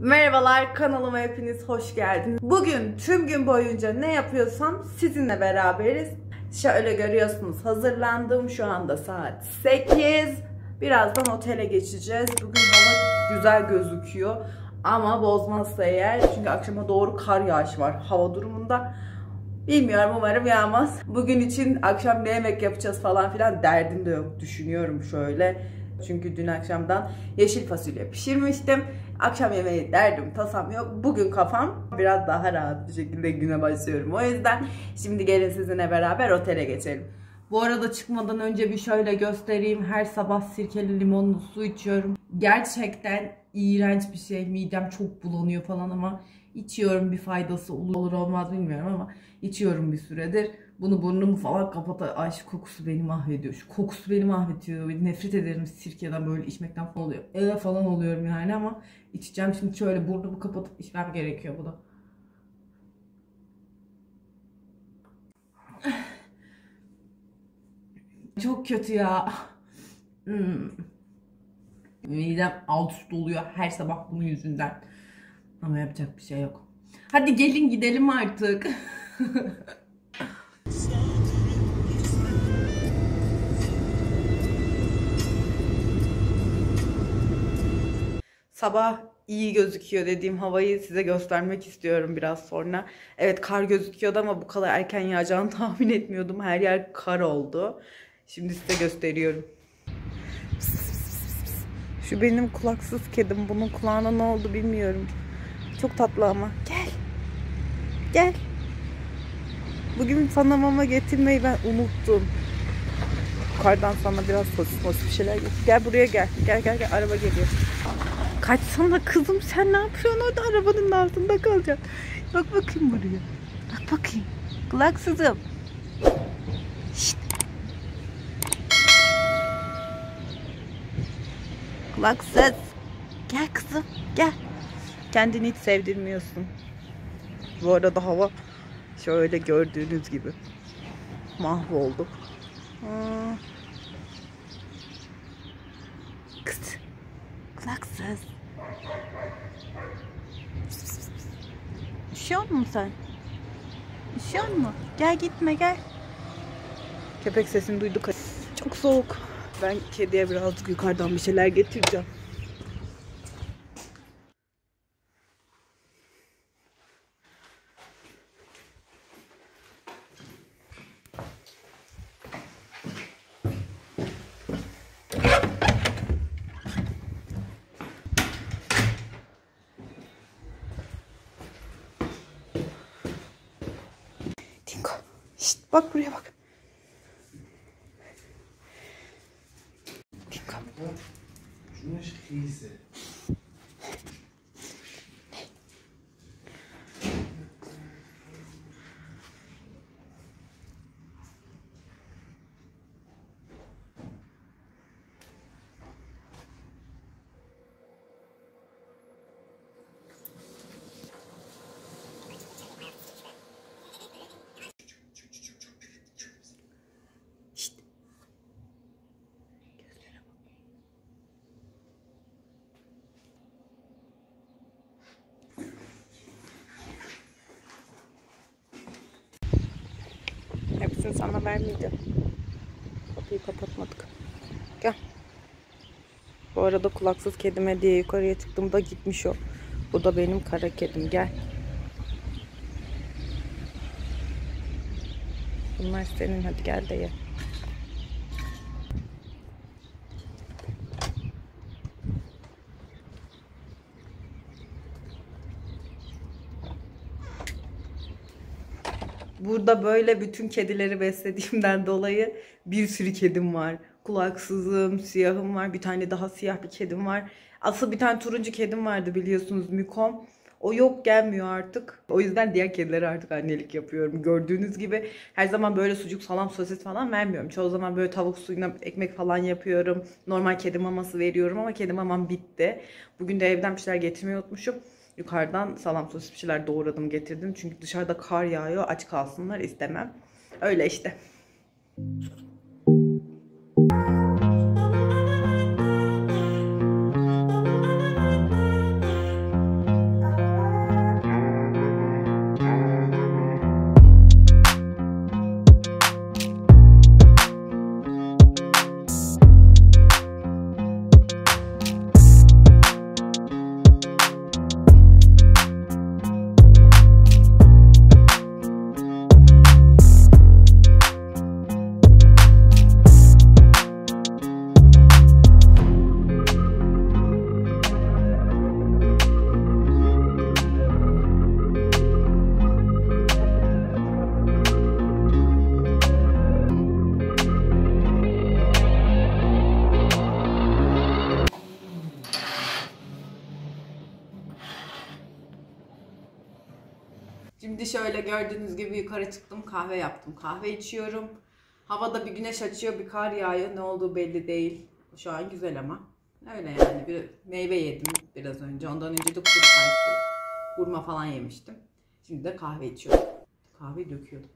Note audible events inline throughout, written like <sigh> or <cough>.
Merhabalar kanalıma hepiniz hoş geldiniz. Bugün tüm gün boyunca ne yapıyorsam sizinle beraberiz. Şöyle görüyorsunuz hazırlandım. Şu anda saat 8. Birazdan otele geçeceğiz. Bugün hava güzel gözüküyor. Ama bozmazsa eğer çünkü akşama doğru kar yağışı var hava durumunda. Bilmiyorum umarım yağmaz. Bugün için akşam ne yemek yapacağız falan filan derdim de yok. Düşünüyorum şöyle. Çünkü dün akşamdan yeşil fasulye pişirmiştim. Akşam yemeği derdim tasam yok. Bugün kafam biraz daha rahat bir şekilde güne başlıyorum. O yüzden şimdi gelin sizinle beraber otele geçelim. Bu arada çıkmadan önce bir şöyle göstereyim. Her sabah sirkeli limonlu su içiyorum. Gerçekten iğrenç bir şey. Midem çok bulanıyor falan ama içiyorum bir faydası olur, olmaz bilmiyorum ama içiyorum bir süredir. Bunu burnumu falan kapata. Ay şu kokusu beni mahvediyor. Şu kokusu beni mahvediyor. Nefret ederim sirkeden böyle içmekten falan oluyor. Eve falan oluyorum yani ama içeceğim. Şimdi şöyle burnumu kapatıp içmem gerekiyor bu. <sighs> Çok kötü ya. Hmm. Midem alt üst oluyor her sabah bunun yüzünden. Ama yapacak bir şey yok. Hadi gelin gidelim artık. <laughs> Sabah iyi gözüküyor dediğim havayı size göstermek istiyorum biraz sonra. Evet kar gözüküyordu ama bu kadar erken yağacağını <laughs> tahmin etmiyordum. Her yer kar oldu. Şimdi size gösteriyorum. Şu benim kulaksız kedim. Bunun kulağına ne oldu bilmiyorum. Çok tatlı ama. Gel. Gel. Bugün sana mama getirmeyi ben unuttum. Yukarıdan sana biraz sosis sosis bir şeyler getir. Gel buraya gel. Gel gel gel. Araba geliyor. Kaçsana kızım sen ne yapıyorsun orada arabanın altında kalacaksın. Bak bakayım buraya. Bak bakayım. Kulaksızım. Şşt. Kulaksız. Gel kızım gel. Kendini hiç sevdirmiyorsun. Bu arada hava şöyle gördüğünüz gibi mahvoldu. Aa. Kız. Kulaksız. Üşüyor musun sen? Üşüyor mu? Gel gitme gel. Köpek sesini duyduk. Çok soğuk. Ben kediye birazcık yukarıdan bir şeyler getireceğim. Bak buraya bak. Dingo. Güneş krise. Hepsini sana vermeyeceğim. Kapıyı kapatmadık. Gel. Bu arada kulaksız kedime diye yukarıya çıktığımda gitmiş o. Bu da benim kara kedim. Gel. Bunlar senin. Hadi gel de ye. Burada böyle bütün kedileri beslediğimden dolayı bir sürü kedim var. Kulaksızım, siyahım var. Bir tane daha siyah bir kedim var. Asıl bir tane turuncu kedim vardı biliyorsunuz Mükom. O yok gelmiyor artık. O yüzden diğer kedilere artık annelik yapıyorum. Gördüğünüz gibi her zaman böyle sucuk, salam, sosis falan vermiyorum. Çoğu zaman böyle tavuk suyuna ekmek falan yapıyorum. Normal kedi maması veriyorum ama kedi mamam bitti. Bugün de evden bir şeyler getirmeyi unutmuşum. Yukarıdan salam sosis bir şeyler doğradım getirdim. Çünkü dışarıda kar yağıyor. Aç kalsınlar istemem. Öyle işte. Gördüğünüz gibi yukarı çıktım kahve yaptım. Kahve içiyorum. Havada bir güneş açıyor bir kar yağıyor. Ne olduğu belli değil. Şu an güzel ama. Öyle yani bir meyve yedim biraz önce. Ondan önce de kuru kayısı, hurma falan yemiştim. Şimdi de kahve içiyorum. Kahve döküyordum.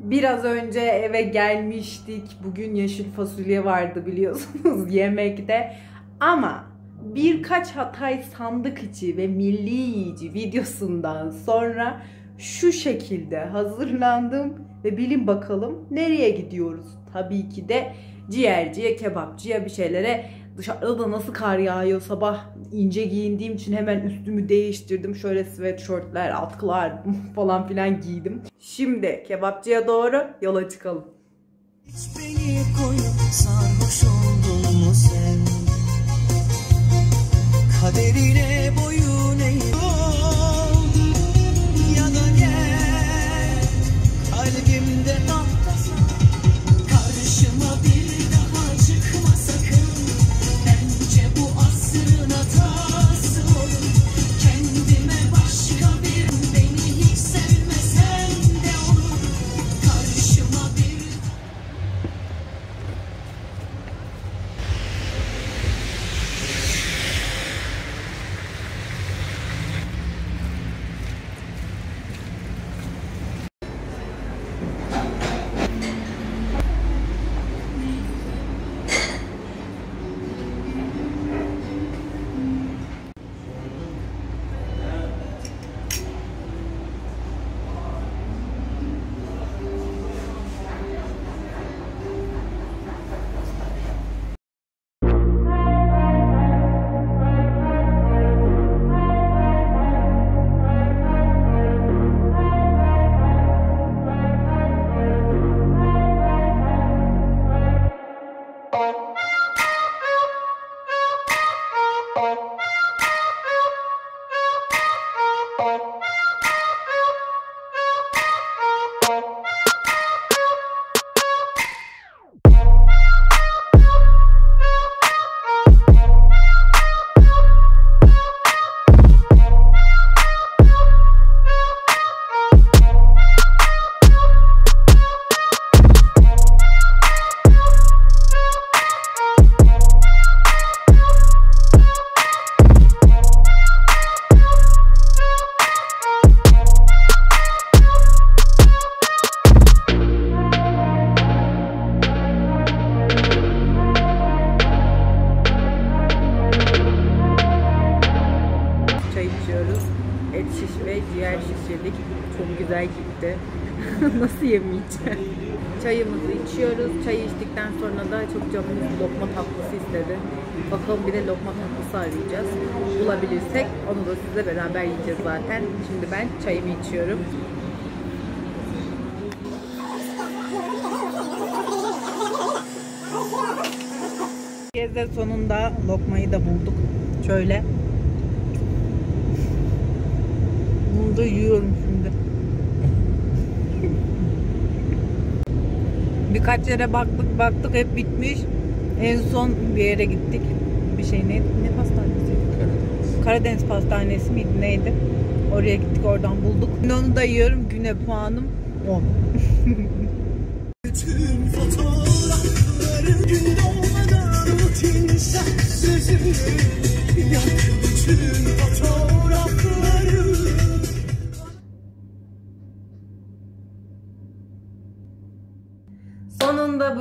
Biraz önce eve gelmiştik. Bugün yeşil fasulye vardı biliyorsunuz <laughs> yemekte. Ama birkaç Hatay sandık içi ve milli yiyici videosundan sonra şu şekilde hazırlandım ve bilin bakalım nereye gidiyoruz? Tabii ki de ciğerciye, kebapçıya bir şeylere dışarıda da nasıl kar yağıyor sabah ince giyindiğim için hemen üstümü değiştirdim. Şöyle sweatshirtler, atkılar <laughs> falan filan giydim. Şimdi kebapçıya doğru yola çıkalım. Hiç beni koyup sarhoş oldun mu sen? Kaderine boyun eğ yemeyeceğim? <laughs> Çayımızı içiyoruz. Çay içtikten sonra da çok canımız lokma tatlısı istedi. Bakalım bir de lokma tatlısı arayacağız. Bulabilirsek onu da sizle beraber yiyeceğiz zaten. Şimdi ben çayımı içiyorum. Gezde sonunda lokmayı da bulduk. Şöyle. Bunu da yiyorum şimdi. Birkaç yere baktık baktık hep bitmiş. En son bir yere gittik. Bir şey ne, ne pastanesi? Karadeniz pastanesi miydi neydi? Oraya gittik oradan bulduk. Şimdi onu da yiyorum. Güne puanım 10. Bütün fotoğrafları gün doğmadan rutin sen sözümü Yak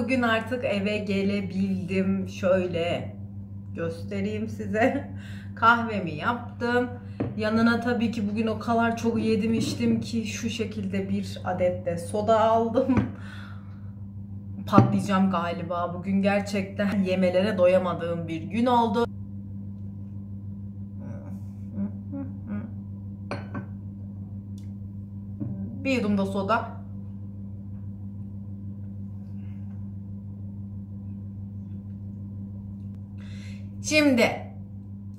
bugün artık eve gelebildim. Şöyle göstereyim size. Kahvemi yaptım. Yanına tabii ki bugün o kadar çok yedim içtim ki şu şekilde bir adet de soda aldım. Patlayacağım galiba. Bugün gerçekten yemelere doyamadığım bir gün oldu. Bir yudum da soda. Şimdi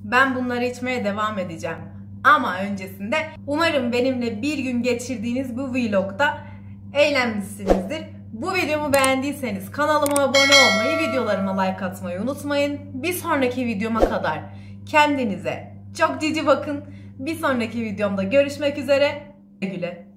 ben bunları içmeye devam edeceğim. Ama öncesinde umarım benimle bir gün geçirdiğiniz bu vlogda eğlenmişsinizdir. Bu videomu beğendiyseniz kanalıma abone olmayı, videolarıma like atmayı unutmayın. Bir sonraki videoma kadar kendinize çok cici bakın. Bir sonraki videomda görüşmek üzere. Güle güle.